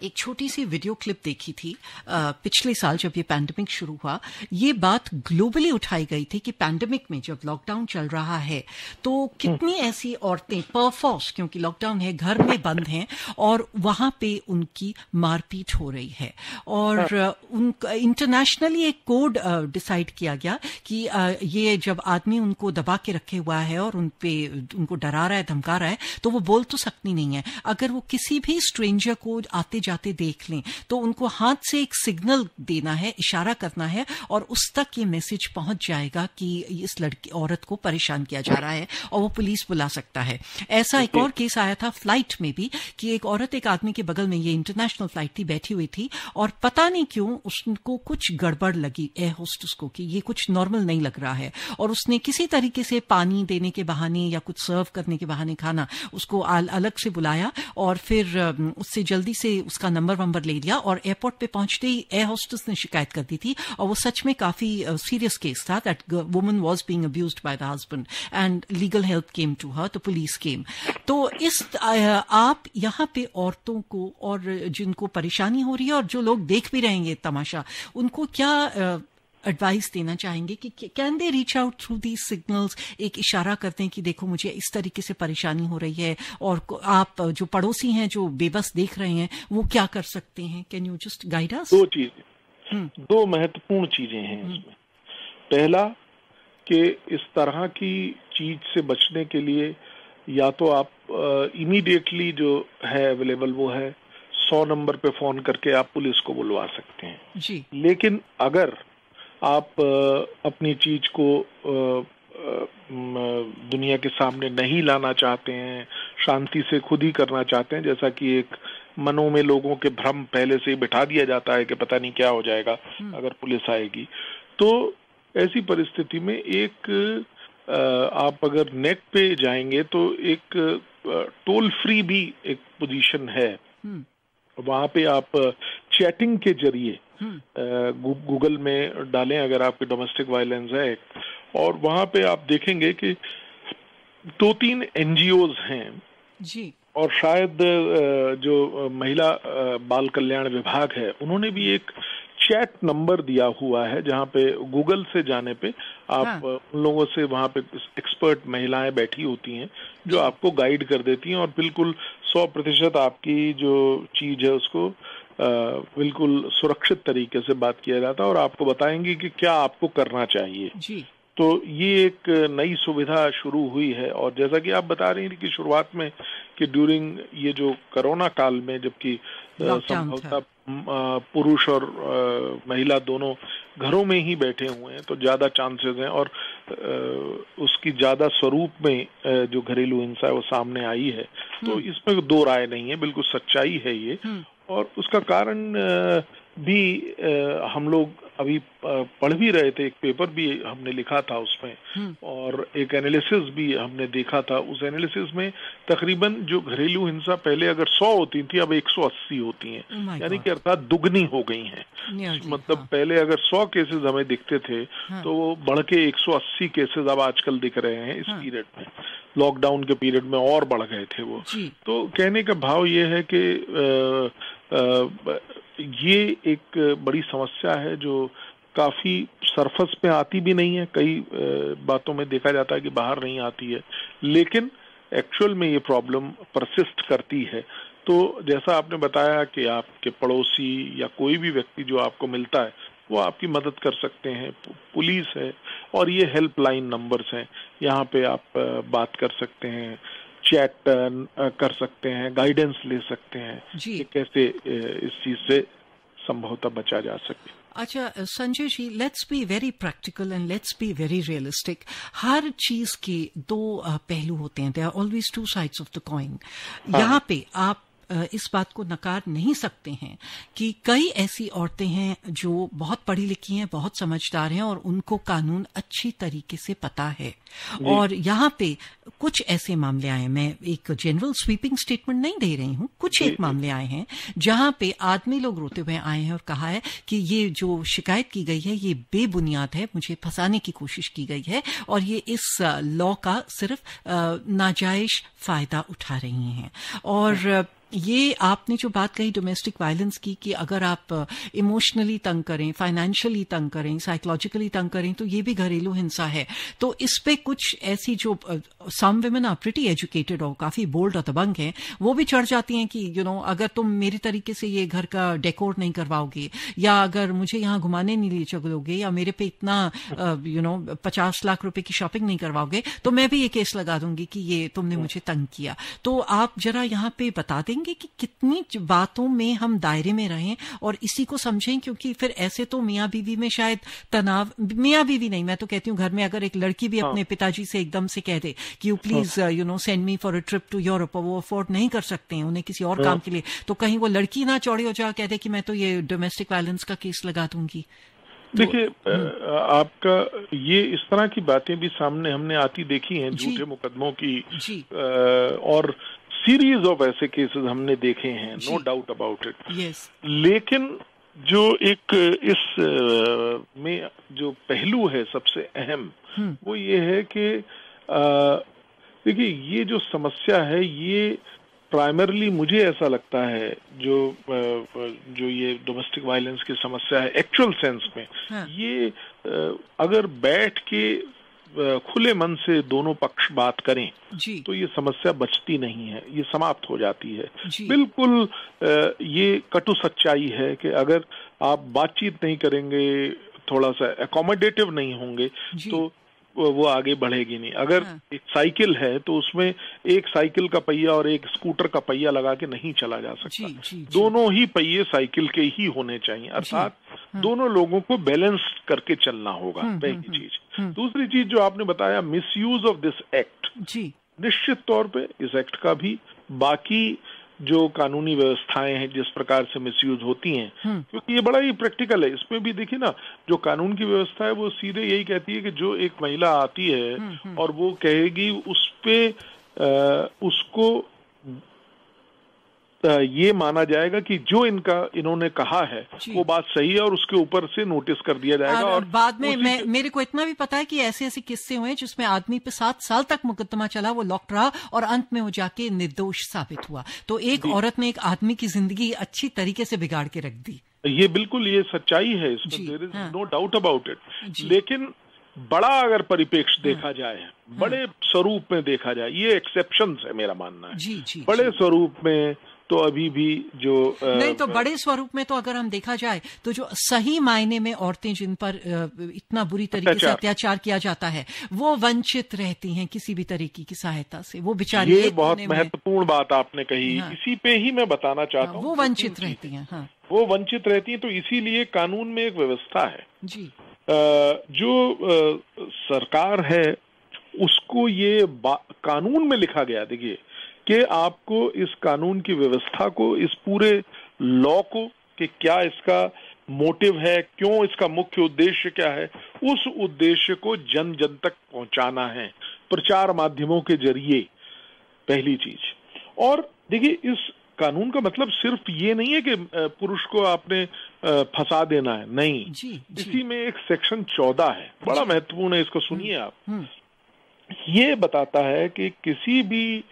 एक छोटी सी वीडियो क्लिप देखी थी पिछले साल जब ये पैंडमिक शुरू हुआ ये बात ग्लोबली उठाई गई थी कि पैंडमिक में जब लॉकडाउन चल रहा है तो कितनी हम्म। ऐसी औरतें परफॉर्स क्योंकि लॉकडाउन है घर में बंद हैं और वहाँ पे उनकी मारपीट हो रही है और हाँ। उन इंटरनेशनली एक कोड डिसाइड किया गया कि ये जब आदमी उनको दबा के रखे हुआ है और उन पे उनको डरा रहा है धमका रहा है तो वो बोल तो सकती नहीं है अगर वो किसी भी स्ट्रेंजर को आते जाते देख लें। तो उनको हाथ से एक सिग्नल देना है इशारा करना है और उस तक ये मैसेज पहुँच जाएगा कि इस लड़की औरत को परेशान किया जा रहा है और वो पुलिस बुला सकता है। ऐसा एक और केस आया था फ़्लाइट में भी कि एक औरत एक आदमी के बगल में ये इंटरनेशनल फ़्लाइट थी बैठी हुई थी और पता नहीं क्यों उसको कुछ गड़बड़ लगी एयर होस्टेस को कि ये कुछ नॉर्मल नहीं लग रहा है और उसने किसी तरीके से पानी देने के बहाने या कुछ सर्व करने के बहाने खाना उसको अलग से बुलाया और फिर उससे जल्दी से उसका नंबर वंबर ले लिया और एयरपोर्ट पे पहुँचते ही एयर होस्टेस ने शिकायत कर दी थी और वो सच में काफ़ी सीरियस केस था that woman was being abused by the husband and legal help came to her तो पुलिस केम तो इस आप यहाँ पे औरतों को और जिनको परेशानी हो रही है और जो लोग देख भी रहेंगे तमाशा, उनको क्या एडवाइस देना चाहेंगे कि can they reach out through the signals एक इशारा करते हैं कि देखो मुझे इस तरीके से परेशानी हो रही है और आप जो पड़ोसी हैं जो बेबस देख रहे हैं वो क्या कर सकते हैं? Can you just guide us दो चीज़ें। हम्म। दो महत्वपूर्ण चीज़ें हैं हम्म। इसमें। पहला कि इस तरह की चीज़ से बचने के लिए या तो आप इमीडिएटली जो है अवेलेबल वो है सौ नंबर पे फ़ोन करके आप पुलिस को बुलवा सकते हैं। जी। लेकिन अगर आप अपनी चीज़ को दुनिया के सामने नहीं लाना चाहते हैं शांति से खुद ही करना चाहते हैं जैसा कि एक मनों में लोगों के भ्रम पहले से ही बिठा दिया जाता है कि पता नहीं क्या हो जाएगा हम्म। अगर पुलिस आएगी तो ऐसी परिस्थिति में एक आप अगर नेट पे जाएँगे तो एक टोल फ्री भी एक पोजीशन है हम्म। वहाँ पे आप चैटिंग के ज़रिए। गूगल में डालें अगर आपके डोमेस्टिक वायलेंस है और वहाँ पे आप देखेंगे कि दो तीन एनजीओ हैं। जी। और शायद जो महिला बाल कल्याण विभाग है उन्होंने भी एक चैट नंबर दिया हुआ है जहाँ पे गूगल से जाने पे आप हाँ। उन लोगों से वहाँ पे एक्सपर्ट महिलाएँ बैठी होती हैं जो आपको गाइड कर देती हैं। और बिल्कुल सौ प्रतिशत आपकी जो चीज़ है उसको बिल्कुल सुरक्षित तरीके से बात किया जाता है और आपको बताएँगे कि क्या आपको करना चाहिए जी तो ये एक नई सुविधा शुरू हुई है और जैसा कि आप बता रही थी कि शुरुआत में कि ड्यूरिंग ये जो कोरोना काल में जबकि संभवतः पुरुष और महिला दोनों घरों में ही बैठे हुए हैं तो ज़्यादा चांसेस हैं और उसकी ज़्यादा स्वरूप में जो घरेलू हिंसा है वो सामने आई है तो हम्म। इसमें दो राय नहीं है बिल्कुल सच्चाई है ये हम्म। और उसका कारण भी हम लोग अभी पढ़ भी रहे थे एक पेपर भी हमने लिखा था उसमें हम्म। और एक एनालिसिस भी हमने देखा था उस एनालिसिस में तकरीबन जो घरेलू हिंसा पहले अगर 100 होती थी अब 180 होती हैं oh यानी कि अर्थात दुगनी हो गई हैं मतलब हाँ। पहले अगर 100 केसेस हमें दिखते थे हाँ। तो वो बढ़ के 180 केसेस अब आजकल दिख रहे हैं इस हाँ। पीरियड में लॉकडाउन के पीरियड में और बढ़ गए थे वो तो कहने का भाव ये है कि ये एक बड़ी समस्या है जो काफ़ी सरफस पे आती भी नहीं है। कई बातों में देखा जाता है कि बाहर नहीं आती है। लेकिन एक्चुअल में ये प्रॉब्लम परसिस्ट करती है। तो जैसा आपने बताया कि आपके पड़ोसी या कोई भी व्यक्ति जो आपको मिलता है, वो आपकी मदद कर सकते हैं। पुलिस है और ये हेल्पलाइन नंबर्स हैं। यहाँ पे आप बात कर सकते हैं। चैट कर सकते हैं गाइडेंस ले सकते हैं कि कैसे इस चीज़ से संभवतः बचा जा सके। अच्छा Sanjay ji let's be very practical and let's be very realistic हर चीज़ के दो पहलू होते हैं। They are always two sides of the coin यहाँ पे आप इस बात को नकार नहीं सकते हैं कि कई ऐसी औरतें हैं जो बहुत पढ़ी लिखी हैं बहुत समझदार हैं और उनको कानून अच्छी तरीके से पता है। और यहाँ पे कुछ ऐसे मामले आए मैं एक जनरल स्वीपिंग स्टेटमेंट नहीं दे रही हूँ कुछ एक मामले आए हैं जहाँ पे आदमी लोग रोते हुए आए हैं और कहा है कि ये जो शिकायत की गई है ये बेबुनियाद है मुझे फंसाने की कोशिश की गई है और ये इस लॉ का सिर्फ़ नाजायज फ़ायदा उठा रही हैं। और ये आपने जो बात कही डोमेस्टिक वायलेंस की कि अगर आप इमोशनली तंग करें फाइनेंशियली तंग करें साइकोलॉजिकली तंग करें तो ये भी घरेलू हिंसा है। तो इस पे कुछ ऐसी जो some women are pretty educated और काफ़ी बोल्ड और दबंग हैं वो भी चढ़ जाती हैं कि यू you नो know, अगर तुम मेरे तरीके से ये घर का डेकोर नहीं करवाओगे या अगर मुझे यहाँ घुमाने नहीं ले चलोगे या मेरे पे इतना यू नो पचास लाख रुपए की शॉपिंग नहीं करवाओगे तो मैं भी ये केस लगा दूँगी कि ये तुमने मुझे तंग किया। तो आप जरा यहाँ पे बता देंगे देखेंगे कि कितनी बातों में हम दायरे में रहें और इसी को समझें क्योंकि फिर ऐसे तो मियाँ बीवी में शायद तनाव मियाँ बीवी नहीं मैं तो कहती हूँ घर में अगर एक लड़की भी अपने हाँ। पिताजी से एकदम से कह दे कि you please you know send me for a trip to Europe वो अफोर्ड नहीं कर सकते हैं उन्हें किसी और हाँ। काम के लिए तो कहीं वो लड़की ना चौड़ी हो जाए कह दे कि मैं तो ये डोमेस्टिक वायलेंस का केस लगा दूँगी तो, देखिए हम्म। आपका ये इस तरह की बातें भी सामने हमने आती देखी हैं झूठे मुकदमों की आ, और सीरीज़ ऑफ़ ऐसे केसेस हमने देखे हैं नो डाउट अबाउट इट लेकिन जो एक इस में जो पहलू है सबसे अहम हम्म। वो ये है कि देखिए ये जो समस्या है ये प्राइमरली मुझे ऐसा लगता है जो जो ये डोमेस्टिक वायलेंस की समस्या है एक्चुअल सेंस में हाँ. ये अगर बैठ के खुले मन से दोनों पक्ष बात करें जी। तो ये समस्या बचती नहीं है ये समाप्त हो जाती है बिल्कुल ये कटु सच्चाई है कि अगर आप बातचीत नहीं करेंगे थोड़ा सा अकोमोडेटिव नहीं होंगे तो वो आगे बढ़ेगी नहीं अगर हाँ। एक साइकिल है तो उसमें एक साइकिल का पहिया और एक स्कूटर का पहिया लगा के नहीं चला जा सकता जी, जी, जी. दोनों ही पहिए साइकिल के ही होने चाहिए अर्थात हाँ। दोनों लोगों को बैलेंस करके चलना होगा हम्म, पहली हम्म, चीज़ हम्म। दूसरी चीज़ जो आपने बताया misuse of this act जी निश्चित तौर पे इस एक्ट का भी बाकी जो कानूनी व्यवस्थाएँ हैं जिस प्रकार से मिसयूज होती हैं हम्म। क्योंकि ये बड़ा ही प्रैक्टिकल है इसमें भी देखिए ना जो कानून की व्यवस्था है वो सीधे यही कहती है कि जो एक महिला आती है हम्म, हम्म। और वो कहेगी उस पे आ, उसको ये माना जाएगा कि जो इनका इन्होंने कहा है वो बात सही है और उसके ऊपर से नोटिस कर दिया जाएगा और, और बाद में मैं मेरे को इतना भी पता है कि ऐसे ऐसे किस्से हुए जिसमें आदमी पे सात साल तक मुकदमा चला वो लॉक रहा और अंत में वो जाके निर्दोष साबित हुआ। तो एक औरत ने एक आदमी की ज़िंदगी अच्छी तरीके से बिगाड़ के रख दी। ये बिल्कुल ये सच्चाई है इसमें। There is no doubt about it लेकिन बड़ा अगर परिपेक्ष हाँ। देखा जाए हाँ। बड़े स्वरूप में देखा जाए ये एक्सेप्शन है मेरा मानना है। जी, जी, बड़े स्वरूप में तो अभी भी जो नहीं तो बड़े स्वरूप में तो अगर हम देखा जाए तो जो सही मायने में औरतें जिन पर इतना बुरी तरीके से अत्याचार। किया जाता है वो वंचित रहती हैं किसी भी तरीके की सहायता से। वो बेचारी ये बहुत महत्वपूर्ण बात आपने कही। हाँ। इसी पे ही मैं बताना चाहता हाँ, हूँ वो वंचित रहती हैं हाँ। वो वंचित रहती हैं तो इसीलिए कानून में एक व्यवस्था है। जी। जो सरकार है उसको ये कानून में लिखा गया देखिए कि आपको इस कानून की व्यवस्था को इस पूरे लॉ को कि क्या इसका मोटिव है क्यों इसका मुख्य उद्देश्य क्या है उस उद्देश्य को जन जन तक पहुंचाना है प्रचार माध्यमों के ज़रिए पहली चीज़ और देखिए इस कानून का मतलब सिर्फ़ ये नहीं है कि पुरुष को आपने फंसा देना है नहीं जी, जी. इसी में एक सेक्शन चौदह है बड़ा महत्वपूर्ण है इसको सुनिए आप हम्म। ये बताता है कि किसी भी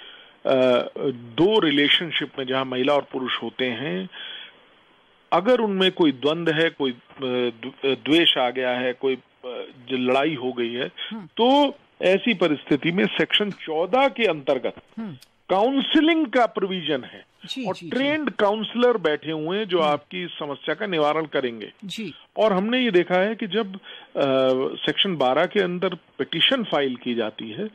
दो रिलेशनशिप में जहाँ महिला और पुरुष होते हैं अगर उनमें कोई द्वंद है कोई द्वेष आ गया है कोई लड़ाई हो गई है हम्म। तो ऐसी परिस्थिति में सेक्शन चौदह के अंतर्गत हम्म। काउंसलिंग का प्रोविज़न है जी, और ट्रेंड काउंसलर बैठे हुए हैं जो हम्म। आपकी समस्या का निवारण करेंगे जी और हमने ये देखा है कि जब आ, सेक्शन 12 के अंदर पिटिशन फ़ाइल की जाती है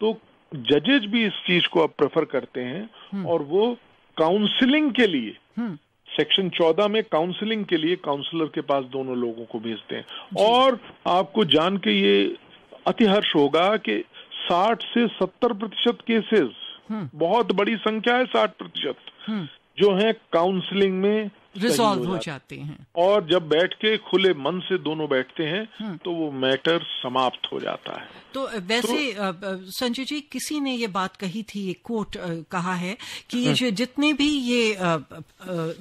तो जजेज भी इस चीज़ को अब प्रेफर करते हैं हम्म। और वो काउंसलिंग के लिए हम्म। सेक्शन चौदह में काउंसलिंग के लिए काउंसलर के पास दोनों लोगों को भेजते हैं और आपको जान के ये अतिहर्ष होगा कि 60 से 70 प्रतिशत केसेस हम्म। बहुत बड़ी संख्या है 60 प्रतिशत जो है काउंसलिंग में रिजॉल्व हो जाते हैं। और जब बैठ के खुले मन से दोनों बैठते हैं तो वो मैटर समाप्त हो जाता है। तो वैसे तो, संजय जी किसी ने ये बात कही थी एक कोट कहा है कि ये जो जितने भी ये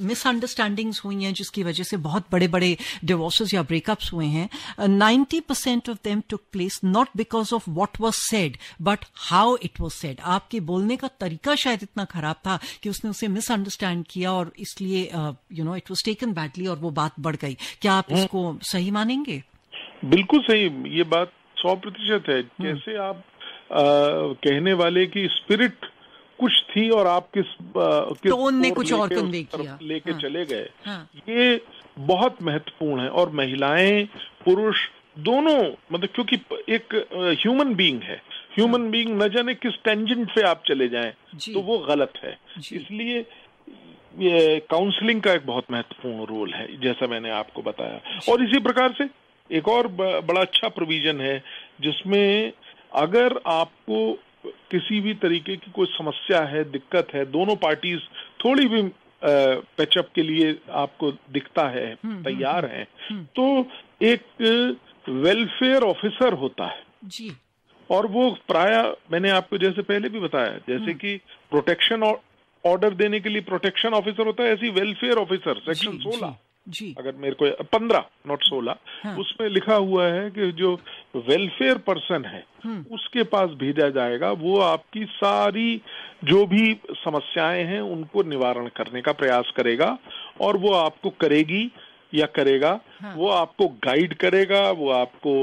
मिसअंडरस्टैंडिंग्स हुई हैं जिसकी वजह से बहुत बड़े बड़े डिवोर्सेस या ब्रेकअप्स हुए हैं ninety percent of them took place not because of what was said but how it was said आपके बोलने का तरीका शायद इतना खराब था कि उसने उसे मिसअंडरस्टैंड किया और इसलिए you know it was taken badly और वो बात बढ़ गई। क्या आप हम्म। इसको सही मानेंगे? बिल्कुल सही। ये बात सौ प्रतिशत है। हम्म। कैसे आप आ, कहने वाले की स्पिरिट कुछ थी और आप किस, आ, किस टोन ने कुछ और किया। लेके हाँ, चले गए। हाँ, ये बहुत महत्वपूर्ण है और महिलाएँ पुरुष दोनों मतलब क्योंकि एक ह्यूमन बीइंग है। ह्यूमन हाँ, बीइंग न जाने किस टेंजेंट पे आप चले जाएँ तो वो गलत है। इसलिए ये काउंसलिंग का एक बहुत महत्वपूर्ण रोल है जैसा मैंने आपको बताया। और इसी प्रकार से एक और बड़ा अच्छा प्रोविज़न है जिसमें अगर आपको किसी भी तरीके की कोई समस्या है दिक्कत है दोनों पार्टीज़ थोड़ी भी पैचअप के लिए आपको दिखता है हम्म, हम्म, तैयार है तो एक वेलफेयर ऑफिसर होता है। जी। और वो प्राय मैंने आपको जैसे पहले भी बताया जैसे कि प्रोटेक्शन ऑर्डर देने के लिए प्रोटेक्शन ऑफिसर होता है ऐसी वेलफेयर ऑफिसर सेक्शन सोलह जी अगर मेरे को पंद्रह नॉट सोलह हाँ। उसमें लिखा हुआ है कि जो वेलफेयर पर्सन है हम्म। उसके पास भेजा जाएगा वो आपकी सारी जो भी समस्याएँ हैं उनको निवारण करने का प्रयास करेगा और वो आपको करेगी या करेगा हाँ। वो आपको गाइड करेगा वो आपको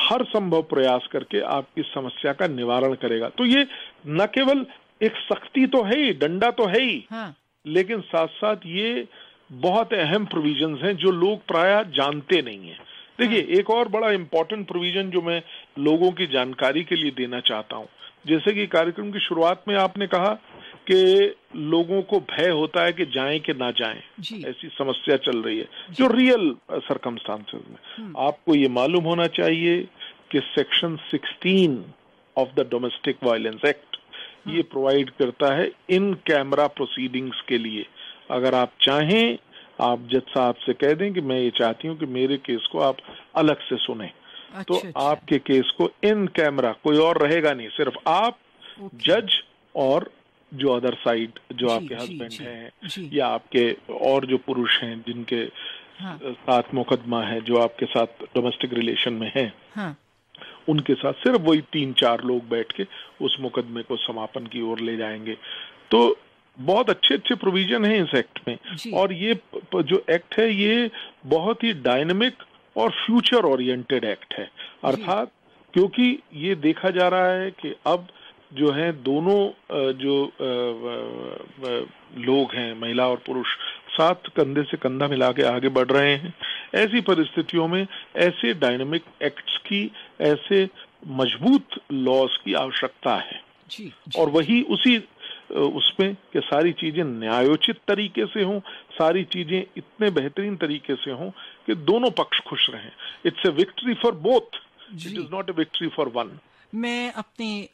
हर संभव प्रयास करके आपकी समस्या का निवारण करेगा तो ये न केवल एक सख्ती तो है ही डंडा तो है ही हाँ। लेकिन साथ साथ ये बहुत अहम प्रोविज़न हैं जो लोग प्राय जानते नहीं है देखिए हाँ। एक और बड़ा इम्पोर्टेंट प्रोविज़न जो मैं लोगों की जानकारी के लिए देना चाहता हूँ जैसे कि कार्यक्रम की शुरुआत में आपने कहा कि लोगों को भय होता है कि जाएँ कि ना जाएँ ऐसी समस्या चल रही है जो रियल सरकमस्टांसेस में हम्म। आपको ये मालूम होना चाहिए कि section 16 of the domestic violence act. ये प्रोवाइड करता है इन कैमरा प्रोसीडिंग्स के लिए अगर आप चाहें आप जज साहब से कह दें कि मैं ये चाहती हूँ कि मेरे केस को आप अलग से सुने अच्छा, तो अच्छा। आपके केस को इन कैमरा कोई और रहेगा नहीं सिर्फ़ आप जज और जो अदर साइड जो जी, आपके हस्बैंड हैं या आपके और जो पुरुष हैं जिनके हाँ. साथ मुकदमा है जो आपके साथ डोमेस्टिक रिलेशन में है हाँ. उनके साथ सिर्फ़ वही तीन चार लोग बैठ के उस मुकदमे को समापन की ओर ले जाएँगे। तो बहुत अच्छे अच्छे प्रोविज़न है इस एक्ट में। और ये जो एक्ट है ये बहुत ही डायनेमिक और फ्यूचर ओरिएंटेड एक्ट है अर्थात क्योंकि ये देखा जा रहा है कि अब जो है दोनों जो लोग हैं महिला और पुरुष साथ कंधे से कंधा मिला के आगे बढ़ रहे हैं। ऐसी परिस्थितियों में ऐसे डायनेमिक एक्ट्स की ऐसे मज़बूत लॉस की आवश्यकता है। जी, जी, और वही उसी उसमें कि सारी चीज़ें न्यायोचित तरीके से हों सारी चीज़ें इतने बेहतरीन तरीके से हों कि दोनों पक्ष खुश रहें। It's a victory for both it is not a victory for one मैं अपने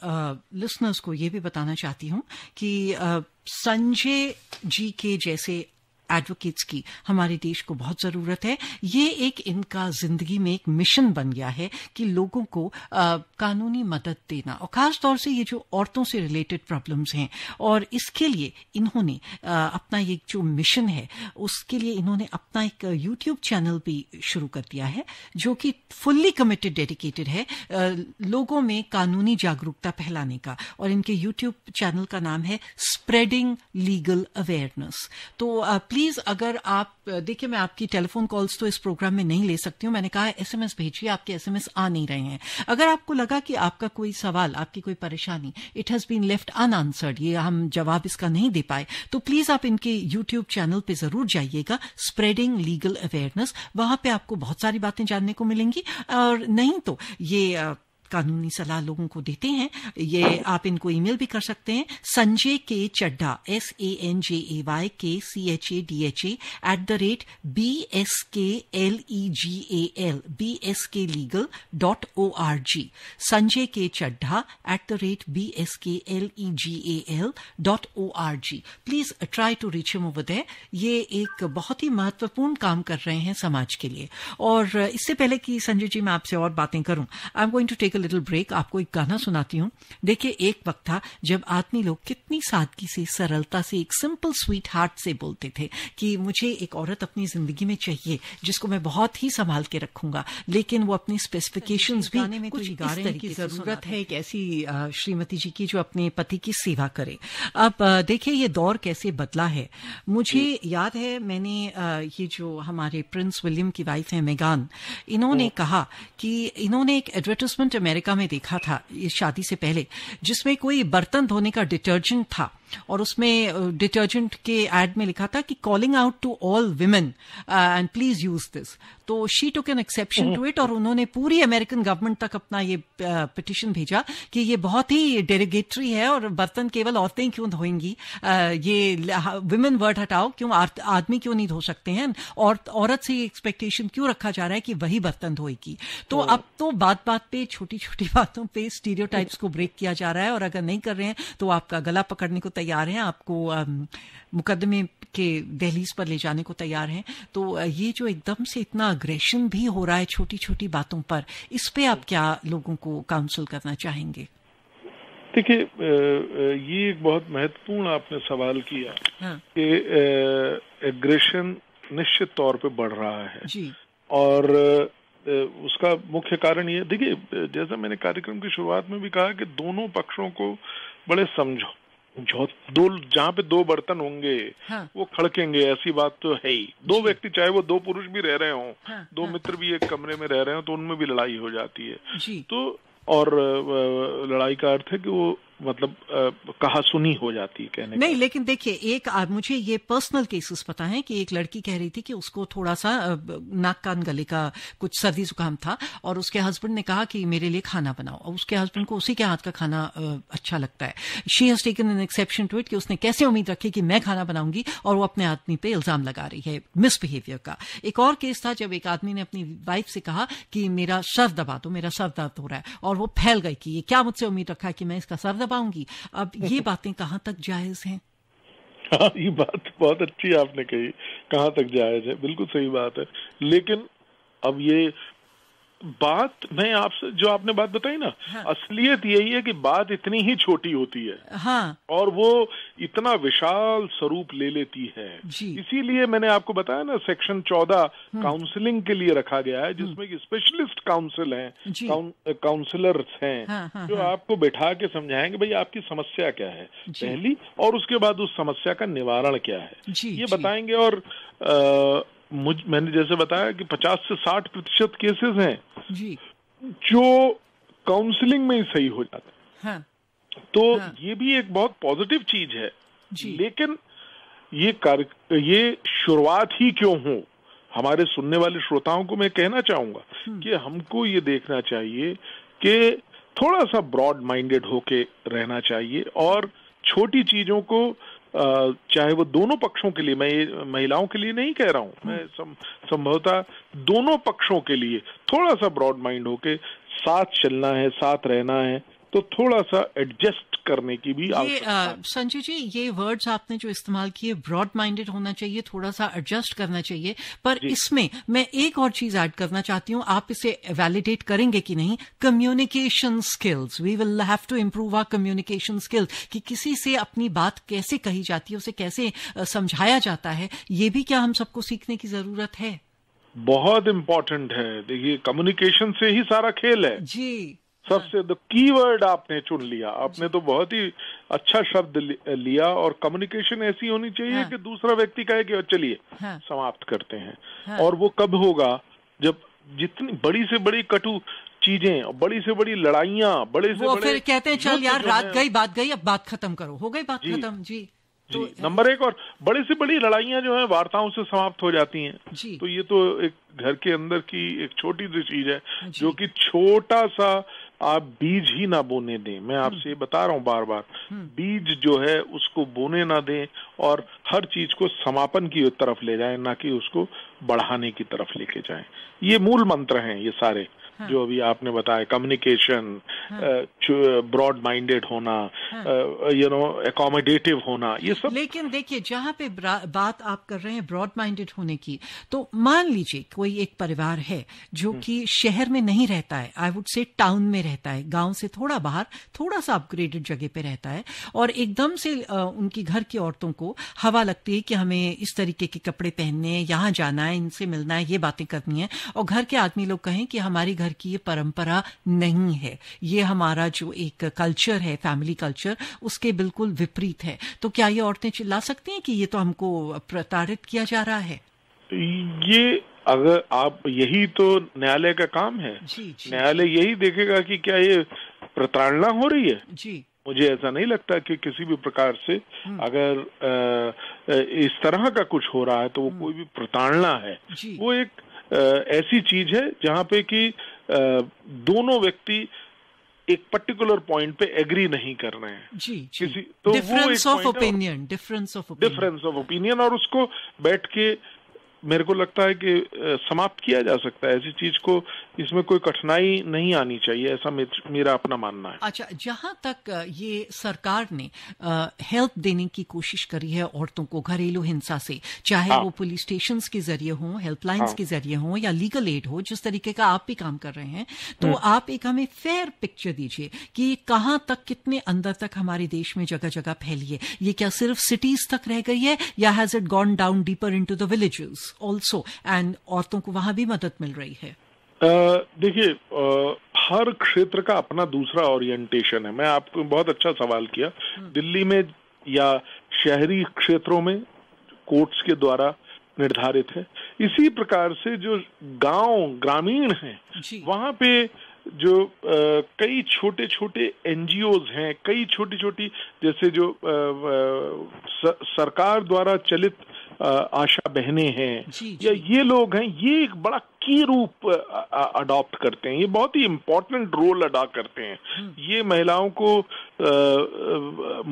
लिसनर्स को ये भी बताना चाहती हूँ कि संजय जी के जैसे एडवोकेट्स की हमारे देश को बहुत ज़रूरत है। ये एक इनका ज़िंदगी में एक मिशन बन गया है कि लोगों को आ, कानूनी मदद देना। और खास तौर से ये जो औरतों से रिलेटेड प्रॉब्लम्स हैं और इसके लिए इन्होंने आ, अपना ये जो मिशन है उसके लिए इन्होंने अपना एक यूट्यूब चैनल भी शुरू कर दिया है जो कि फुल्ली कमिटेड डेडिकेटेड है आ, लोगों में कानूनी जागरूकता फैलाने का। और इनके यूट्यूब चैनल का नाम है स्प्रेडिंग लीगल अवेयरनेस तो प्लीज़ अगर आप, देखिए, मैं आपकी टेलीफोन कॉल्स तो इस प्रोग्राम में नहीं ले सकती हूँ। मैंने कहा एसएमएस भेजिए, आपके एसएमएस आ नहीं रहे हैं। अगर आपको लगा कि आपका कोई सवाल, आपकी कोई परेशानी it has been left unanswered ये हम जवाब इसका नहीं दे पाए तो प्लीज़ आप इनके यूट्यूब चैनल पे ज़रूर जाइएगा स्प्रेडिंग लीगल अवेयरनेस वहाँ पे आपको बहुत सारी बातें जानने को मिलेंगी। और नहीं तो ये कानूनी सलाह लोगों को देते हैं। ये आप इनको ईमेल भी कर सकते हैं। Sanjay K Chadda S A N J A Y K C H A D H A at the rate B S K L E G A L B S K legal dot O R G Sanjay K Chaddha at the rate B S K L E G A L dot O R G please try to reach him ये एक बहुत ही महत्वपूर्ण काम कर रहे हैं समाज के लिए। और इससे पहले कि संजय जी, मैं आपसे और बातें करूँ I am going to take a little break आपको एक गाना सुनाती हूँ। देखिए एक वक्त था जब आदमी लोग कितनी सादगी से सरलता से एक सिंपल स्वीट हार्ट से बोलते थे कि मुझे एक औरत अपनी ज़िंदगी में चाहिए जिसको मैं बहुत ही संभाल के रखूँगा। लेकिन वो अपनी स्पेसिफिकेशन भी में कुछ इस तरह की ज़रूरत है एक ऐसी श्रीमती जी की जो अपने पति की सेवा करे। अब देखिए ये दौर कैसे बदला है। मुझे याद है मैंने ये जो हमारे प्रिंस विलियम की वाइफ है मेगान इन्होंने कहा कि इन्होंने एक एडवर्टाइजमेंट अमेरिका में देखा था इस शादी से पहले, जिसमें कोई बर्तन धोने का डिटर्जेंट था। और उसमें डिटर्जेंट के एड में लिखा था कि calling out to all women and please use this तो she took an exception to it और उन्होंने पूरी अमेरिकन गवर्नमेंट तक अपना ये पिटिशन भेजा कि ये बहुत ही डेरीगेटरी है और बर्तन केवल औरतें क्यों धोएँगी? ये विमेन वर्ड हटाओ क्यों आदमी क्यों नहीं धो सकते हैं? और औरत से एक्सपेक्टेशन क्यों रखा जा रहा है कि वही बर्तन धोएगी? तो अब तो बात बात पे छोटी छोटी बातों पे स्टीरियो को ब्रेक किया जा रहा है और अगर नहीं कर रहे हैं तो आपका गला पकड़ने को तैयार हैं आपको मुकदमे के दहलीज पर ले जाने को तैयार हैं। तो ये जो एकदम से इतना अग्रेशन भी हो रहा है छोटी छोटी बातों पर इस पे आप क्या लोगों को काउंसिल करना चाहेंगे? देखिए ये एक बहुत महत्वपूर्ण आपने सवाल किया हाँ। कि एग्रेशन निश्चित तौर पे बढ़ रहा है। जी। और उसका मुख्य कारण ये देखिए जैसा मैंने कार्यक्रम की शुरुआत में भी कहा कि दोनों पक्षों को बड़े समझो। दो जहाँ पे दो बर्तन होंगे हाँ। वो खड़केंगे ऐसी बात तो है ही दो व्यक्ति चाहे वो दो पुरुष भी रह रहे हो हाँ, दो हाँ। मित्र भी एक कमरे में रह रहे हो तो उनमें भी लड़ाई हो जाती है तो और लड़ाई का अर्थ है कि वो मतलब कहा सुनी हो जाती है कहने नहीं लेकिन देखिए एक आ, मुझे ये पर्सनल केसेस पता है कि एक लड़की कह रही थी कि उसको थोड़ा सा नाक कान गले का कुछ सर्दी जुकाम था और उसके हस्बैंड ने कहा कि मेरे लिए खाना बनाओ। और उसके हस्बैंड को उसी के हाथ का खाना अच्छा लगता है। She has taken an exception to it कि उसने कैसे उम्मीद रखी कि मैं खाना बनाऊँगी और वो अपने आदमी पे इल्ज़ाम लगा रही है मिसबिहेवियर का। एक और केस था जब एक आदमी ने अपनी वाइफ से कहा कि मेरा सर दबा दो मेरा सर दर्द हो रहा है और वो फैल गई कि ये क्या मुझसे उम्मीद रखा है कि मैं इसका सर दबाऊँगी। अब ये बातें कहाँ तक जायज़ हैं? हाँ ये बात बहुत अच्छी आपने कही। कहाँ तक जायज़ है? बिल्कुल सही बात है। लेकिन अब ये बात मैं आपसे जो आपने बात बताई ना हाँ। असलियत यही है कि बात इतनी ही छोटी होती है। हाँ। और वो इतना विशाल स्वरूप ले लेती है। इसीलिए मैंने आपको बताया ना सेक्शन चौदह हम्म। काउंसलिंग के लिए रखा गया है जिसमें कि स्पेशलिस्ट काउंसिल हैं काउंसलर्स हैं। हाँ, हाँ, जो हाँ. आपको बैठा के समझाएँगे भाई आपकी समस्या क्या है? पहली और उसके बाद उस समस्या का निवारण क्या है। ये बताएँगे और मुझ मैंने जैसे बताया कि 50 से 60 प्रतिशत केसेस हैं। जी। जो काउंसलिंग में ही सही हो जाते हैं। हाँ, तो हाँ, ये भी एक बहुत पॉजिटिव चीज़ है। जी, लेकिन ये कार्य ये शुरुआत ही क्यों हो? हमारे सुनने वाले श्रोताओं को मैं कहना चाहूँगा हम्म। कि हमको ये देखना चाहिए कि थोड़ा सा ब्रॉड माइंडेड होके रहना चाहिए और छोटी चीज़ों को चाहे वो दोनों पक्षों के लिए मैं महिलाओं के लिए नहीं कह रहा हूँ, मैं संभवतः दोनों पक्षों के लिए थोड़ा सा ब्रॉड माइंड होके साथ चलना है, साथ रहना है तो थोड़ा सा एडजस्ट करने की भी ये संजय जी ये वर्ड्स आपने जो इस्तेमाल किए ब्रॉड माइंडेड होना चाहिए थोड़ा सा एडजस्ट करना चाहिए। पर इसमें मैं एक और चीज़ ऐड करना चाहती हूँ आप इसे वैलिडेट करेंगे कि नहीं? Communication skills we will have to improve our communication skills कि किसी से अपनी बात कैसे कही जाती है उसे कैसे समझाया जाता है ये भी क्या हम सबको सीखने की ज़रूरत है? बहुत इम्पोर्टेंट है। देखिए कम्युनिकेशन से ही सारा खेल है। जी। सबसे तो कीवर्ड आपने चुन लिया। आपने तो बहुत ही अच्छा शब्द लिया और कम्युनिकेशन ऐसी होनी चाहिए हाँ। कि दूसरा व्यक्ति कहे कि चलिए हाँ। समाप्त करते हैं। हाँ। और वो कब होगा? जब जितनी बड़ी से बड़ी कटु चीज़ें बड़ी से बड़ी लड़ाइयाँ बड़े से वो बड़े फिर कहते हैं चल यार रात गई बात गई अब बात खत्म करो। हो गई बात खत्म? जी। जी। तो, नंबर एक और बड़ी से बड़ी लड़ाइयाँ जो है वार्ताओं से समाप्त हो जाती हैं। तो ये तो एक घर के अंदर की एक छोटी सी चीज़ है जो कि छोटा सा आप बीज ही ना बोने दें मैं आपसे हम्म। बता रहा हूँ बार बार हम्म। बीज जो है उसको बोने ना दें और हर चीज़ को समापन की तरफ़ ले जाएँ ना कि उसको बढ़ाने की तरफ़ लेके जाएँ ये मूल मंत्र हैं ये सारे हाँ. जो अभी आपने बताया कम्युनिकेशन ब्रॉड माइंडेड होना यू नो एकोमोडेटिव होना ये सब लेकिन देखिए जहाँ पे बात आप कर रहे हैं ब्रॉड माइंडेड होने की तो मान लीजिए कोई एक परिवार है जो हम्म। कि शहर में नहीं रहता है आई वुड से टाउन में रहता है गाँव से थोड़ा बाहर थोड़ा सा अपग्रेडेड जगह पे रहता है और एकदम से उनकी घर की औरतों को हवा लगती है कि हमें इस तरीके के कपड़े पहनने हैं यहाँ जाना है इनसे मिलना है ये बातें करनी है और घर के आदमी लोग कहें कि हमारी घर की ये परंपरा नहीं है। ये हमारा जो एक कल्चर है फैमिली कल्चर उसके बिल्कुल विपरीत है। तो क्या ये औरतें चिल्ला सकती हैं कि ये तो हमको प्रताड़ित किया जा रहा है? ये अगर आप यही तो न्यायालय का काम है। न्यायालय यही देखेगा कि क्या ये प्रताड़ना हो रही है? जी। मुझे ऐसा नहीं लगता कि किसी भी प्रकार से हम्म। अगर आ, इस तरह का कुछ हो रहा है तो वो हम्म। कोई भी प्रताड़ना है। वो एक आ, ऐसी चीज़ है जहाँ पे कि दोनों व्यक्ति एक पर्टिकुलर पॉइंट पे एग्री नहीं कर रहे हैं। जी, जी. किसी तो difference of opinion difference of difference of opinion और उसको बैठ के मेरे को लगता है कि समाप्त किया जा सकता है। ऐसी चीज़ को इसमें कोई कठिनाई नहीं आनी चाहिए ऐसा मेरा अपना मानना है अच्छा जहाँ तक ये सरकार ने हेल्प देने की कोशिश करी है औरतों को घरेलू हिंसा से चाहे हाँ। वो पुलिस स्टेशन के ज़रिए हो हेल्पलाइंस हाँ। के ज़रिए हो या लीगल एड हो जिस तरीके का आप भी काम कर रहे हैं तो हाँ। आप एक हमें फेयर पिक्चर दीजिए कि कहाँ तक कितने अंदर तक हमारे देश में जगह जगह फैली है ये क्या सिर्फ़ सिटीज़ तक रह गई है या has it gone down deeper into the villages also and औरतों को वहाँ भी मदद मिल रही है देखिए हर क्षेत्र का अपना दूसरा ओरिएंटेशन है। मैं आपको बहुत अच्छा सवाल किया। हम्म। दिल्ली में या शहरी क्षेत्रों में कोर्ट्स के द्वारा निर्धारित है। इसी प्रकार से जो गाँव ग्रामीण हैं वहाँ पे जो आ, कई छोटे छोटे एनजीओज हैं कई छोटी छोटी जैसे जो आ, आ, स, सरकार द्वारा चलित आशा बहने हैं। या ये लोग हैं ये एक बड़ा की रूप अडॉप्ट करते हैं। ये बहुत ही इम्पोर्टेंट रोल अदा करते हैं। हम्म। ये महिलाओं को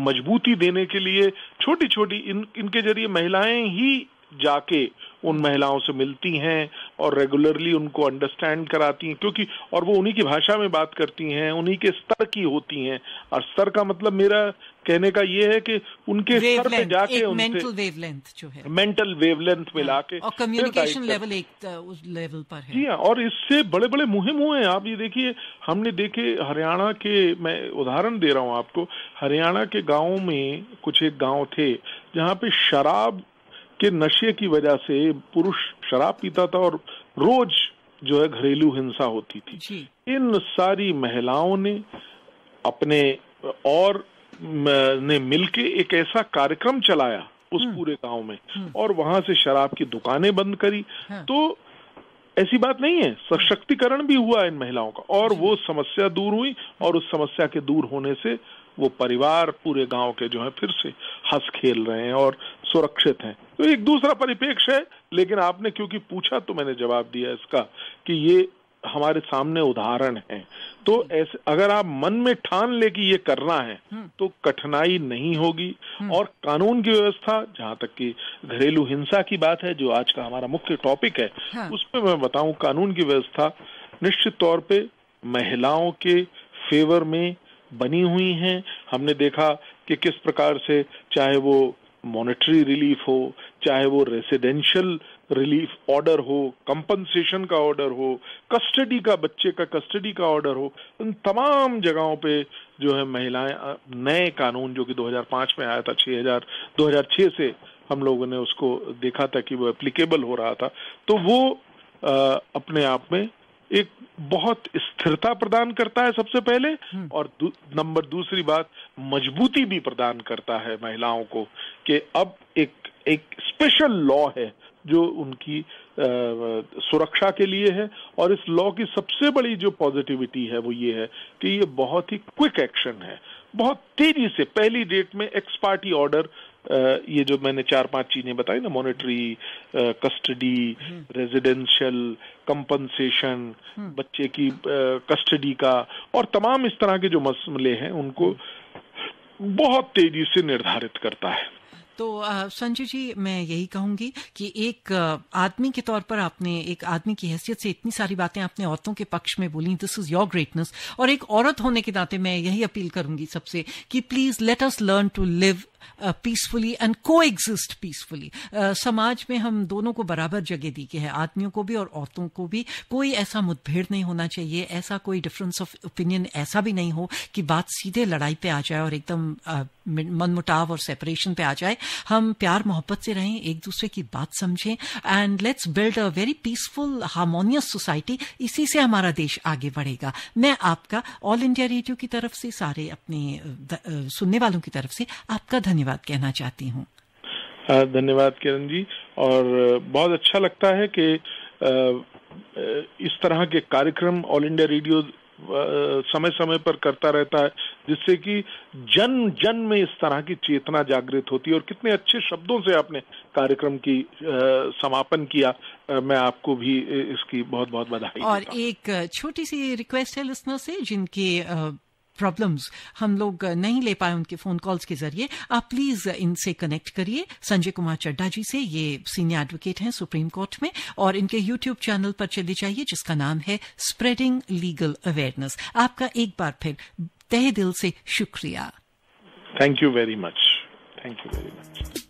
मजबूती देने के लिए छोटी छोटी इन इनके ज़रिए महिलाएँ ही जाके उन महिलाओं से मिलती हैं और रेगुलरली उनको अंडरस्टैंड कराती हैं क्योंकि और वो उन्हीं की भाषा में बात करती हैं उन्हीं के स्तर की होती हैं। और स्तर का मतलब मेरा कहने का ये है कि उनके स्तर पे जाके मेंटल वेवलेंथ जो है। मेंटल वेवलेंथ मिला के और कम्युनिकेशन लेवल एक उस लेवल पर है। जी हाँ और इससे बड़े बड़े मुहिम हुए हैं। आप ये देखिए हमने देखे हरियाणा के मैं उदाहरण दे रहा हूँ आपको। हरियाणा के गाँव में कुछ एक गाँव थे जहाँ पे शराब के नशे की वजह से पुरुष शराब पीता था और रोज जो है घरेलू हिंसा होती थी इन सारी महिलाओं ने अपने और ने मिलके एक ऐसा कार्यक्रम चलाया उस हम्म। पूरे गाँव में हम्म। और वहाँ से शराब की दुकानें बंद करी हाँ। तो ऐसी बात नहीं है सशक्तिकरण भी हुआ इन महिलाओं का और वो समस्या दूर हुई और उस समस्या के दूर होने से वो परिवार पूरे गाँव के जो है फिर से हंस खेल रहे हैं और सुरक्षित हैं तो एक दूसरा परिपेक्ष है लेकिन आपने क्योंकि पूछा तो मैंने जवाब दिया इसका कि ये हमारे सामने उदाहरण है तो ऐसे अगर आप मन में ठान ले कि ये करना है हम्म। तो कठिनाई नहीं होगी हम्म। और कानून की व्यवस्था जहाँ तक कि घरेलू हिंसा की बात है जो आज का हमारा मुख्य टॉपिक है हाँ। उस पर मैं बताऊँ कानून की व्यवस्था निश्चित तौर पे महिलाओं के फेवर में बनी हुई हैं। हमने देखा कि किस प्रकार से चाहे वो मॉनेटरी रिलीफ हो चाहे वो रेसिडेंशियल रिलीफ ऑर्डर हो कंपनसेशन का ऑर्डर हो कस्टडी का बच्चे का कस्टडी का ऑर्डर हो इन तमाम जगहों पे जो है महिलाएँ नए कानून जो कि 2005 में आया था 6000 2006 से हम लोगों ने उसको देखा था कि वो एप्लीकेबल हो रहा था। तो वो आ, अपने आप में एक बहुत स्थिरता प्रदान करता है सबसे पहले हम्म। और दू, नंबर दूसरी बात मजबूती भी प्रदान करता है महिलाओं को कि अब एक एक स्पेशल लॉ है जो उनकी आ, सुरक्षा के लिए है और इस लॉ की सबसे बड़ी जो पॉजिटिविटी है वो ये है कि ये बहुत ही क्विक एक्शन है बहुत तेज़ी से पहली डेट में एक्स पार्टी ऑर्डर ये जो मैंने चार पाँच चीज़ें बताई ना मॉनेटरी कस्टडी रेजिडेंशियल कंपनसेशन बच्चे की कस्टडी का और तमाम इस तरह के जो मसले हैं उनको बहुत तेज़ी से निर्धारित करता है। तो संजय जी मैं यही कहूँगी कि एक आदमी के तौर पर आपने एक आदमी की हैसियत से इतनी सारी बातें आपने औरतों के पक्ष में बोली दिस इज़ योर ग्रेटनेस और एक औरत होने के नाते मैं यही अपील करूँगी सबसे कि please let us learn to live peacefully and coexist peacefully समाज में हम दोनों को बराबर जगह दी गई है, आदमियों को भी और औरतों को भी। कोई ऐसा मुठभेड़ नहीं होना चाहिए, ऐसा कोई डिफरेंस ऑफ़ ओपिनियन ऐसा भी नहीं हो कि बात सीधे लड़ाई पे आ जाए और एकदम मनमुटाव और सेपरेशन पे आ जाए। हम प्यार मोहब्बत से रहें, एक दूसरे की बात समझें and let's build a very peaceful harmonious society इसी से हमारा देश आगे बढ़ेगा। मैं आपका ऑल इंडिया रेडियो की तरफ़ से, सारे अपने सुनने वालों की तरफ़ से आपका धन्यवाद कहना चाहती हूँ। धन्यवाद किरण जी और बहुत अच्छा लगता है कि इस तरह के कार्यक्रम ऑल इंडिया रेडियो समय समय पर करता रहता है जिससे कि जन जन में इस तरह की चेतना जागृत होती है और कितने अच्छे शब्दों से आपने कार्यक्रम की समापन किया। मैं आपको भी इसकी बहुत बहुत बधाई और एक छोटी सी रिक्वेस्ट है लिसनर से जिनके प्रॉब्लम्स हम लोग नहीं ले पाए उनके फ़ोन कॉल्स के ज़रिए। आप प्लीज़ इनसे कनेक्ट करिए। संजय कुमार चड्डा जी से, ये सीनियर एडवोकेट हैं सुप्रीम कोर्ट में, और इनके यूट्यूब चैनल पर चले जाइए, जिसका नाम है स्प्रेडिंग लीगल अवेयरनेस आपका एक बार फिर तहे दिल से शुक्रिया। Thank you very much thank you very much